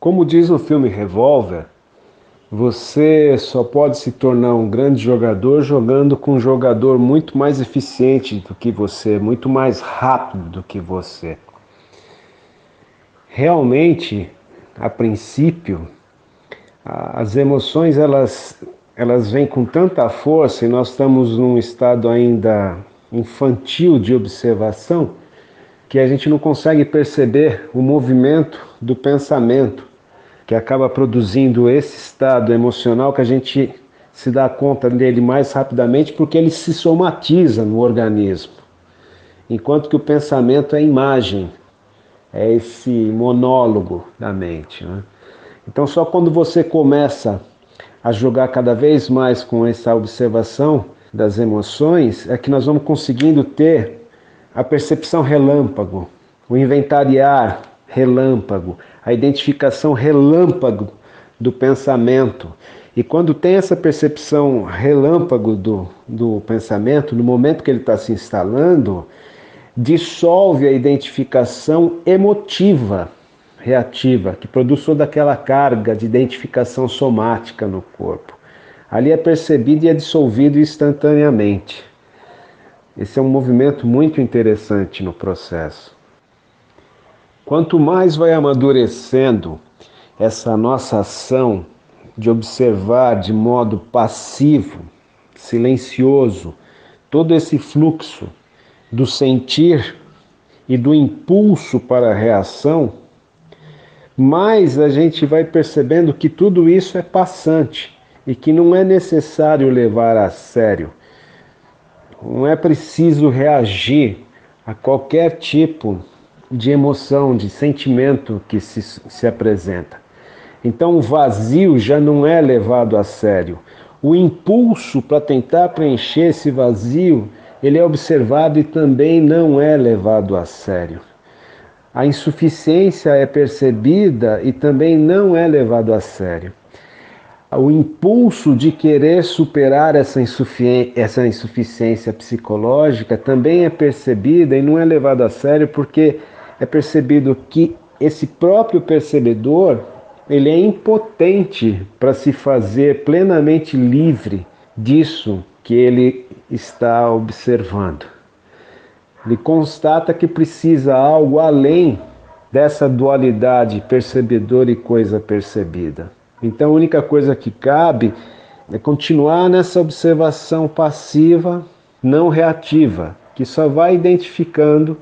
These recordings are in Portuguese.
Como diz o filme Revolver, você só pode se tornar um grande jogador jogando com um jogador muito mais eficiente do que você, muito mais rápido do que você. Realmente, a princípio, as emoções elas elas vêm com tanta força e nós estamos num estado ainda infantil de observação que a gente não consegue perceber o movimento do pensamento que acaba produzindo esse estado emocional que a gente se dá conta dele mais rapidamente porque ele se somatiza no organismo. Enquanto que o pensamento é imagem, é esse monólogo da mente. Né? Então, só quando você começa a jogar cada vez mais com essa observação das emoções é que nós vamos conseguindo ter a percepção relâmpago, o inventariar relâmpago, a identificação relâmpago do pensamento. E quando tem essa percepção relâmpago do, do pensamento, no momento que ele está se instalando, dissolve a identificação emotiva reativa, que produz toda aquela carga de identificação somática no corpo. Ali é percebido e é dissolvido instantaneamente. Esse é um movimento muito interessante no processo. Quanto mais vai amadurecendo essa nossa ação de observar de modo passivo, silencioso, todo esse fluxo do sentir e do impulso para a reação, mais a gente vai percebendo que tudo isso é passante e que não é necessário levar a sério. Não é preciso reagir a qualquer tipo de emoção, de sentimento que se, se apresenta. Então o vazio já não é levado a sério. O impulso para tentar preencher esse vazio, ele é observado e também não é levado a sério. A insuficiência é percebida e também não é levado a sério o impulso de querer superar essa, essa insuficiência psicológica também é percebida e não é levado a sério porque é percebido que esse próprio percebedor ele é impotente para se fazer plenamente livre disso que ele está observando. Ele constata que precisa algo além dessa dualidade percebedor e coisa percebida. Então a única coisa que cabe é continuar nessa observação passiva, não reativa, que só vai identificando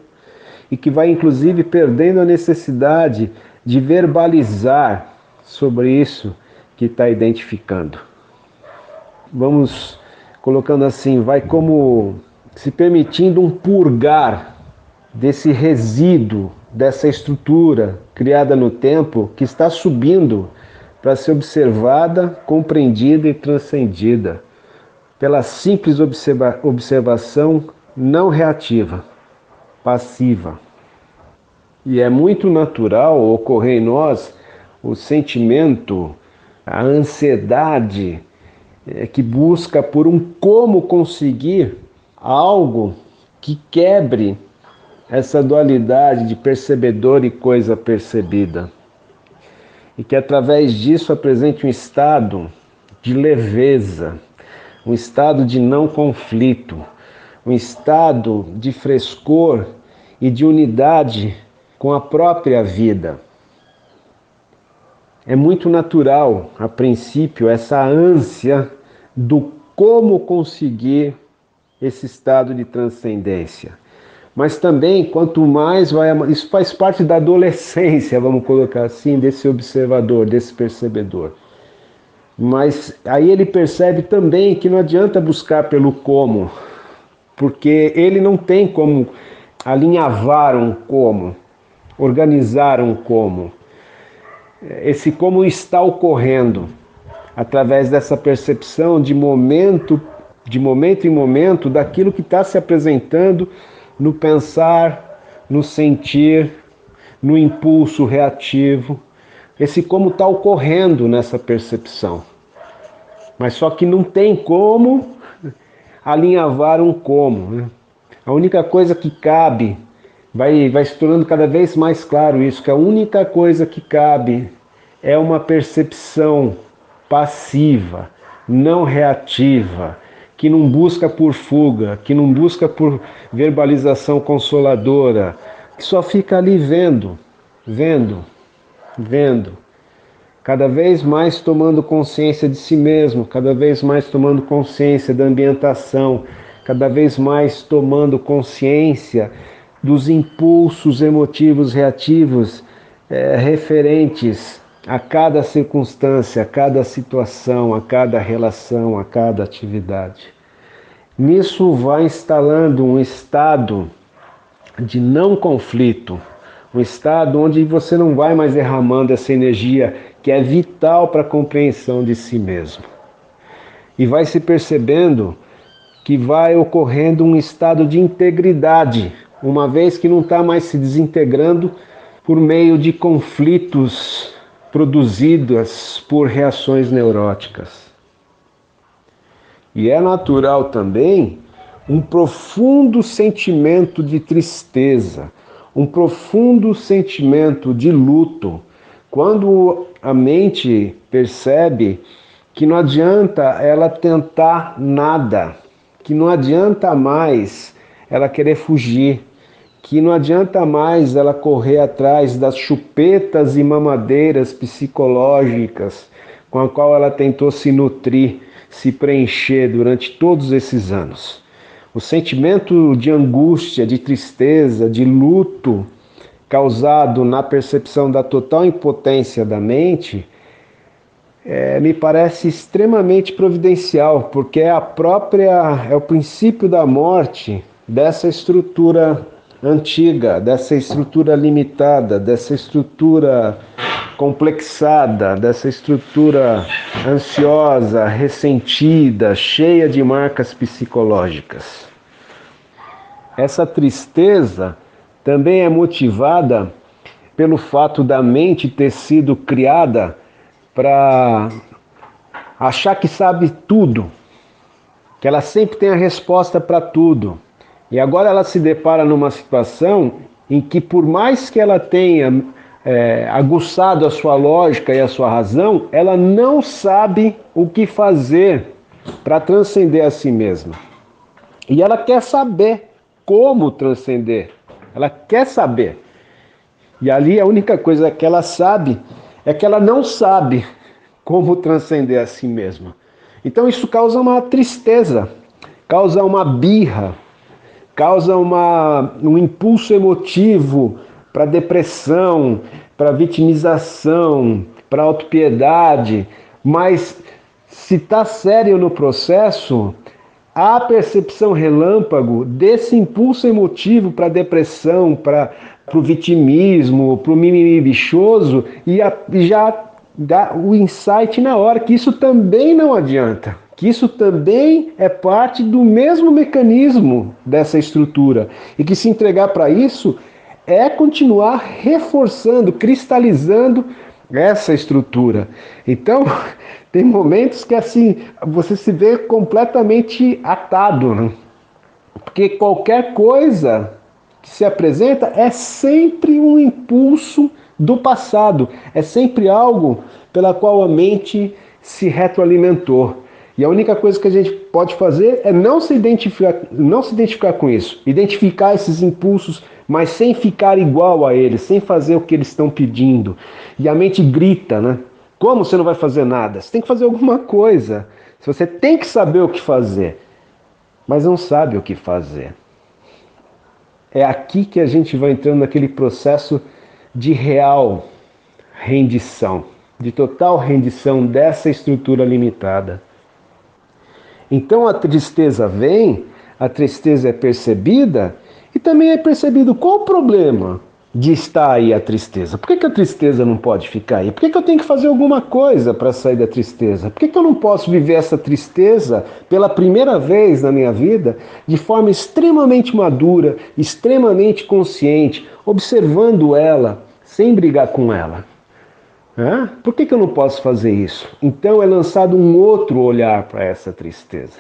e que vai inclusive perdendo a necessidade de verbalizar sobre isso que está identificando. Vamos colocando assim, vai como se permitindo um purgar desse resíduo, dessa estrutura criada no tempo que está subindo para ser observada, compreendida e transcendida pela simples observa observação não reativa, passiva. E é muito natural ocorrer em nós o sentimento, a ansiedade é, que busca por um como conseguir algo que quebre essa dualidade de percebedor e coisa percebida e que através disso apresente um estado de leveza, um estado de não conflito, um estado de frescor e de unidade com a própria vida. É muito natural, a princípio, essa ânsia do como conseguir esse estado de transcendência. Mas também, quanto mais vai. Isso faz parte da adolescência, vamos colocar assim, desse observador, desse percebedor. Mas aí ele percebe também que não adianta buscar pelo como, porque ele não tem como alinhavar um como, organizar um como. Esse como está ocorrendo através dessa percepção de momento, de momento em momento, daquilo que está se apresentando no pensar, no sentir, no impulso reativo. Esse como está ocorrendo nessa percepção. Mas só que não tem como alinhavar um como. Né? A única coisa que cabe, vai, vai se tornando cada vez mais claro isso, que a única coisa que cabe é uma percepção passiva, não reativa, que não busca por fuga, que não busca por verbalização consoladora, que só fica ali vendo, vendo, vendo, cada vez mais tomando consciência de si mesmo, cada vez mais tomando consciência da ambientação, cada vez mais tomando consciência dos impulsos emotivos reativos é, referentes a cada circunstância, a cada situação, a cada relação, a cada atividade. Nisso vai instalando um estado de não conflito, um estado onde você não vai mais derramando essa energia que é vital para a compreensão de si mesmo. E vai se percebendo que vai ocorrendo um estado de integridade, uma vez que não está mais se desintegrando por meio de conflitos produzidas por reações neuróticas. E é natural também um profundo sentimento de tristeza, um profundo sentimento de luto, quando a mente percebe que não adianta ela tentar nada, que não adianta mais ela querer fugir, que não adianta mais ela correr atrás das chupetas e mamadeiras psicológicas com a qual ela tentou se nutrir, se preencher durante todos esses anos. O sentimento de angústia, de tristeza, de luto causado na percepção da total impotência da mente é, me parece extremamente providencial, porque é a própria é o princípio da morte dessa estrutura antiga, dessa estrutura limitada, dessa estrutura complexada, dessa estrutura ansiosa, ressentida, cheia de marcas psicológicas. Essa tristeza também é motivada pelo fato da mente ter sido criada para achar que sabe tudo, que ela sempre tem a resposta para tudo e agora ela se depara numa situação em que, por mais que ela tenha é, aguçado a sua lógica e a sua razão, ela não sabe o que fazer para transcender a si mesma. E ela quer saber como transcender. Ela quer saber. E ali a única coisa que ela sabe é que ela não sabe como transcender a si mesma. Então isso causa uma tristeza, causa uma birra, causa uma, um impulso emotivo para depressão, para vitimização, para autopiedade, mas se está sério no processo, a percepção relâmpago desse impulso emotivo para depressão, para o vitimismo, para o mimimi bichoso, e, a, já dá o insight na hora que isso também não adianta que isso também é parte do mesmo mecanismo dessa estrutura e que se entregar para isso é continuar reforçando, cristalizando essa estrutura. Então, tem momentos que assim você se vê completamente atado, né? porque qualquer coisa que se apresenta é sempre um impulso do passado, é sempre algo pela qual a mente se retroalimentou. E a única coisa que a gente pode fazer é não se identificar, não se identificar com isso, identificar esses impulsos, mas sem ficar igual a eles, sem fazer o que eles estão pedindo. E a mente grita, né? Como você não vai fazer nada? Você tem que fazer alguma coisa. Você tem que saber o que fazer, mas não sabe o que fazer. É aqui que a gente vai entrando naquele processo de real rendição, de total rendição dessa estrutura limitada. Então a tristeza vem, a tristeza é percebida e também é percebido qual o problema de estar aí a tristeza. Por que, que a tristeza não pode ficar aí? Por que, que eu tenho que fazer alguma coisa para sair da tristeza? Por que, que eu não posso viver essa tristeza pela primeira vez na minha vida de forma extremamente madura, extremamente consciente, observando ela, sem brigar com ela? Hã? Por que, que eu não posso fazer isso? Então é lançado um outro olhar para essa tristeza.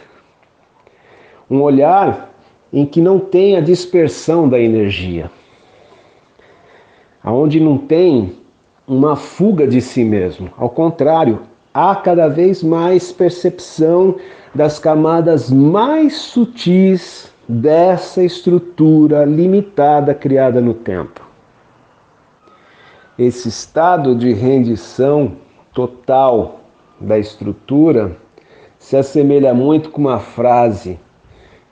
Um olhar em que não tem a dispersão da energia. Aonde não tem uma fuga de si mesmo. Ao contrário, há cada vez mais percepção das camadas mais sutis dessa estrutura limitada criada no tempo. Esse estado de rendição total da estrutura se assemelha muito com uma frase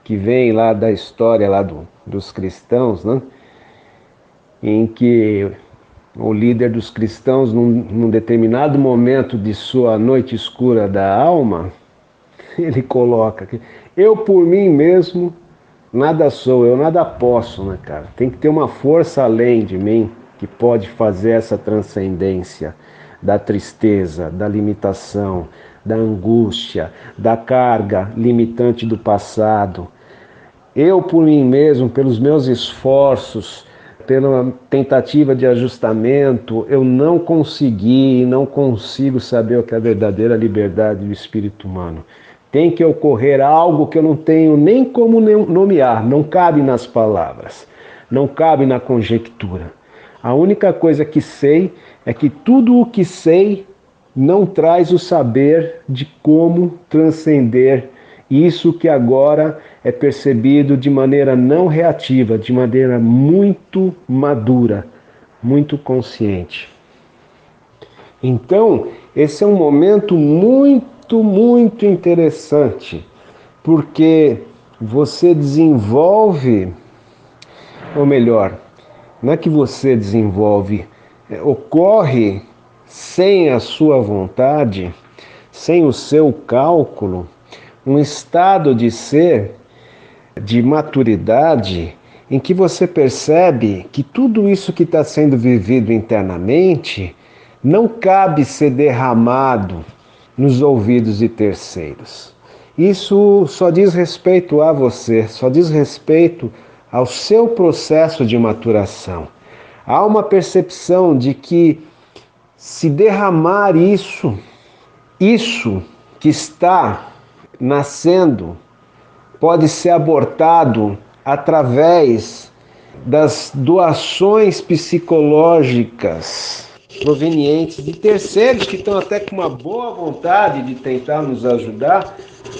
que vem lá da história lá do, dos cristãos, né? Em que o líder dos cristãos, num, num determinado momento de sua noite escura da alma, ele coloca que eu por mim mesmo nada sou, eu nada posso, né, cara? Tem que ter uma força além de mim que pode fazer essa transcendência da tristeza, da limitação, da angústia, da carga limitante do passado. Eu por mim mesmo, pelos meus esforços, pela tentativa de ajustamento, eu não consegui, não consigo saber o que é a verdadeira liberdade do espírito humano. Tem que ocorrer algo que eu não tenho nem como nomear, não cabe nas palavras, não cabe na conjectura. A única coisa que sei é que tudo o que sei não traz o saber de como transcender isso que agora é percebido de maneira não reativa, de maneira muito madura, muito consciente. Então, esse é um momento muito, muito interessante, porque você desenvolve, ou melhor, não é que você desenvolve, é, ocorre sem a sua vontade, sem o seu cálculo, um estado de ser, de maturidade, em que você percebe que tudo isso que está sendo vivido internamente não cabe ser derramado nos ouvidos de terceiros. Isso só diz respeito a você, só diz respeito ao seu processo de maturação. Há uma percepção de que se derramar isso, isso que está nascendo pode ser abortado através das doações psicológicas provenientes de terceiros que estão até com uma boa vontade de tentar nos ajudar,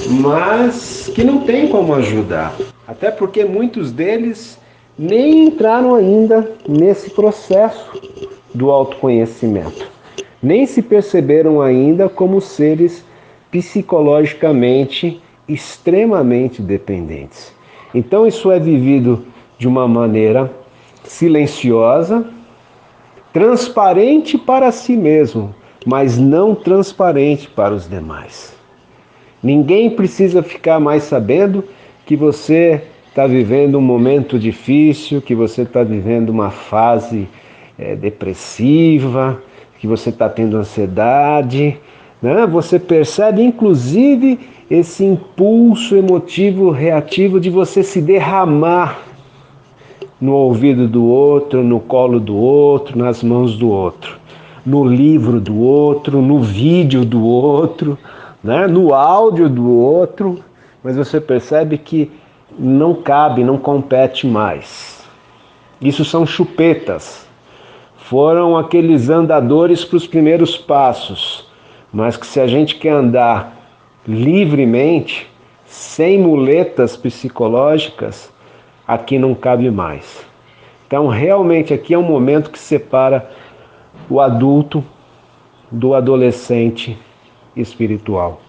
mas que não tem como ajudar. Até porque muitos deles nem entraram ainda nesse processo do autoconhecimento, nem se perceberam ainda como seres psicologicamente extremamente dependentes. Então isso é vivido de uma maneira silenciosa, transparente para si mesmo, mas não transparente para os demais. Ninguém precisa ficar mais sabendo que você está vivendo um momento difícil, que você está vivendo uma fase é, depressiva, que você está tendo ansiedade, né? Você percebe, inclusive, esse impulso emotivo reativo de você se derramar no ouvido do outro, no colo do outro, nas mãos do outro, no livro do outro, no vídeo do outro, né? no áudio do outro, mas você percebe que não cabe, não compete mais. Isso são chupetas. Foram aqueles andadores para os primeiros passos mas que se a gente quer andar livremente, sem muletas psicológicas, aqui não cabe mais. Então, realmente, aqui é um momento que separa o adulto do adolescente espiritual.